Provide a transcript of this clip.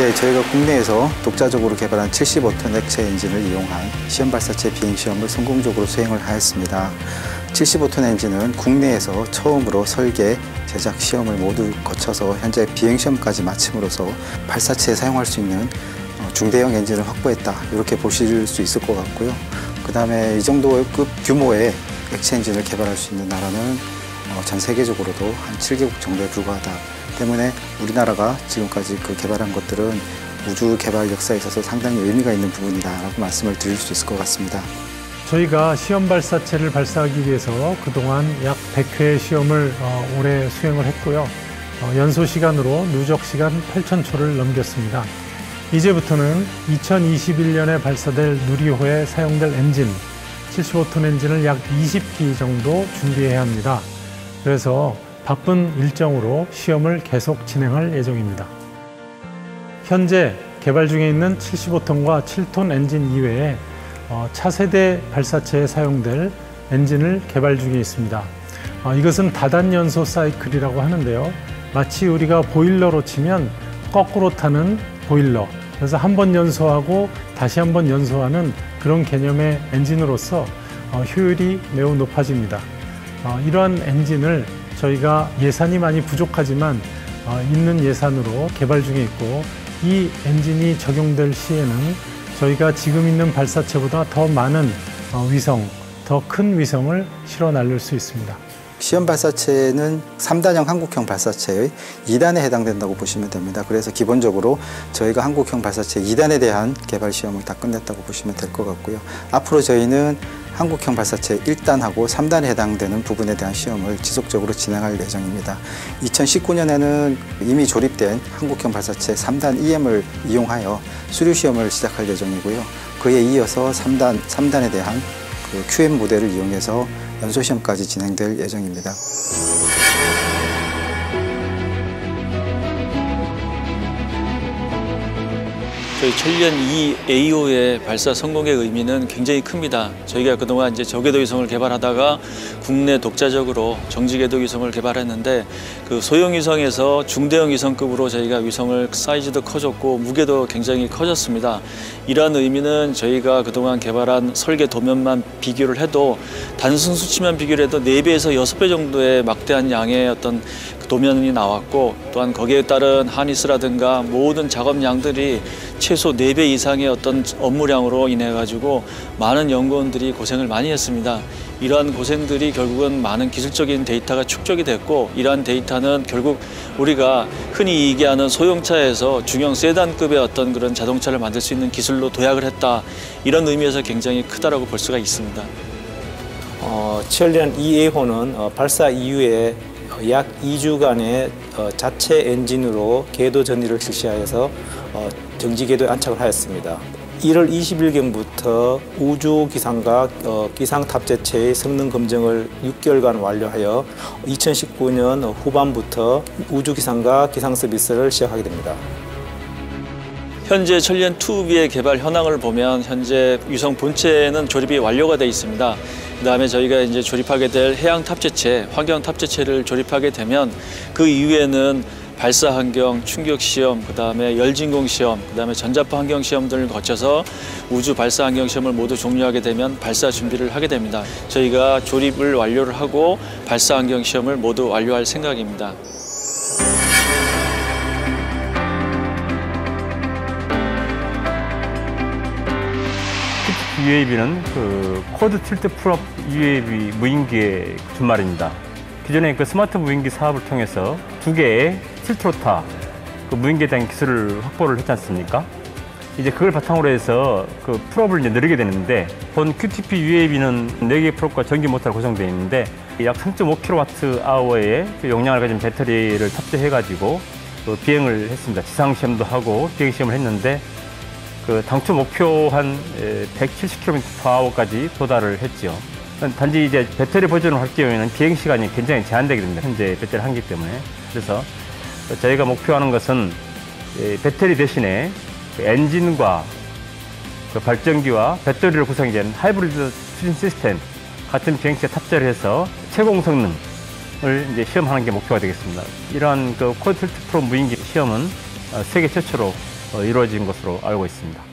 네, 저희가 국내에서 독자적으로 개발한 75톤 액체 엔진을 이용한 시험 발사체 비행 시험을 성공적으로 수행을 하였습니다. 75톤 엔진은 국내에서 처음으로 설계, 제작 시험을 모두 거쳐서 현재 비행 시험까지 마침으로써 발사체에 사용할 수 있는 어, 중대형 엔진을 확보했다 이렇게 보실 수 있을 것 같고요. 그 다음에 이 정도급 규모의 액체 엔진을 개발할 수 있는 나라는 어, 전 세계적으로도 한 7개국 정도에 불과하다 때문에 우리나라가 지금까지 그 개발한 것들은 우주 개발 역사에 있어서 상당히 의미가 있는 부분이다라고 말씀을 드릴 수 있을 것 같습니다. 저희가 시험 발사체를 발사하기 위해서 그동안 약 100회의 시험을 어, 올해 수행을 했고요. 어, 연소 시간으로 누적 시간 8,000초를 넘겼습니다. 이제부터는 2021년에 발사될 누리호에 사용될 엔진, 75톤 엔진을 약 20기 정도 준비해야 합니다. 그래서 바쁜 일정으로 시험을 계속 진행할 예정입니다. 현재 개발 중에 있는 75톤과 7톤 엔진 이외에 어, 차세대 발사체에 사용될 엔진을 개발 중에 있습니다. 어, 이것은 다단 연소 사이클이라고 하는데요. 마치 우리가 보일러로 치면 거꾸로 타는 보일러. 그래서 한 번 연소하고 다시 한 번 연소하는 그런 개념의 엔진으로서 어, 효율이 매우 높아집니다. 이러한 엔진을 저희가 예산이 많이 부족하지만 있는 예산으로 개발 중에 있고 이 엔진이 적용될 시에는 저희가 지금 있는 발사체보다 더 많은 어, 위성, 더 큰 위성을 실어 날릴 수 있습니다. 시험 발사체는 3단형 한국형 발사체의 2단에 해당된다고 보시면 됩니다. 그래서 기본적으로 저희가 한국형 발사체 2단에 대한 개발 시험을 다 끝냈다고 보시면 될 것 같고요. 앞으로 저희는 한국형 발사체 1단하고 3단에 해당되는 부분에 대한 시험을 지속적으로 진행할 예정입니다. 2019년에는 이미 조립된 한국형 발사체 3단 EM을 이용하여 수료 시험을 시작할 예정이고요. 그에 이어서 3단, 3단에 대한 그 QM 모델을 이용해서 연소 시험까지 진행될 예정입니다. 저희 천리안 2 AO의 발사 성공의 의미는 굉장히 큽니다. 저희가 그동안 이제 저궤도 위성을 개발하다가 국내 독자적으로 정지궤도 위성을 개발했는데 그 소형 위성에서 중대형 위성급으로 저희가 위성을 사이즈도 커졌고 무게도 굉장히 커졌습니다. 이러한 의미는 저희가 그동안 개발한 설계 도면만 비교를 해도 단순 수치만 비교를 해도 네배에서여배 정도의 막대한 양의 어떤 도면이 나왔고 또한 거기에 따른 하니스라든가 모든 작업량들이 최소 네 배 이상의 어떤 업무량으로 인해 가지고 많은 연구원들이 고생을 많이 했습니다. 이러한 고생들이 결국은 많은 기술적인 데이터가 축적이 됐고 이러한 데이터는 결국 우리가 흔히 얘기하는 소형차에서 중형 세단급의 어떤 그런 자동차를 만들 수 있는 기술로 도약을 했다 이런 의미에서 굉장히 크다라고 볼 수가 있습니다. 어, 치얼리안 EA호는 어, 발사 이후에 약 2주간의 어, 자체 엔진으로 궤도 전이를 실시하여서 어, 정지 궤도에 안착을 하였습니다. 1월 20일경부터 우주 기상과 어, 기상 탑재체의 성능 검증을 6개월간 완료하여 2019년 후반부터 우주 기상과 기상 서비스를 시작하게 됩니다. 현재 천리안 2B의 개발 현황을 보면 현재 위성 본체는 조립이 완료가 되어 있습니다. 그다음에 저희가 이제 조립하게 될 해양 탑재체, 환경 탑재체를 조립하게 되면 그 이후에는 발사 환경, 충격 시험, 그다음에 열진공 시험, 그다음에 전자파 환경 시험 등을 거쳐서 우주 발사 환경 시험을 모두 종료하게 되면 발사 준비를 하게 됩니다. 저희가 조립을 완료를 하고 발사 환경 시험을 모두 완료할 생각입니다. UAV는 그 quad tilt prop UAV 무인기의 준말입니다. 기존에 그 스마트 무인기 사업을 통해서 두 개의 tiltrotor 그 무인기에 대한 기술을 확보를 했지 않습니까? 이제 그걸 바탕으로 해서 그 prop을 이제 늘리게 되는데 본 QTP UAV는 4개의 prop과 전기 모터로 구성되어 있는데 약 3.5kWh의 그 용량을 가진 배터리를 탑재해가지고 그 비행을 했습니다. 지상 시험도 하고 비행 시험을 했는데 그 당초 목표 한 170km/h까지 도달을 했죠. 단지 이제 배터리 보존을 할 경우에는 비행 시간이 굉장히 제한되게 됩니다. 현재 배터리 한계 때문에. 그래서 저희가 목표하는 것은 배터리 대신에 그 엔진과 그 발전기와 배터리를 구성된 하이브리드 추진 시스템 같은 비행체에 탑재를 해서 체공 성능을 이제 시험하는 게 목표가 되겠습니다. 이러한 그 quad tilt prop 무인기 시험은 어, 세계 최초로 어, 이루어진 것으로 알고 있습니다.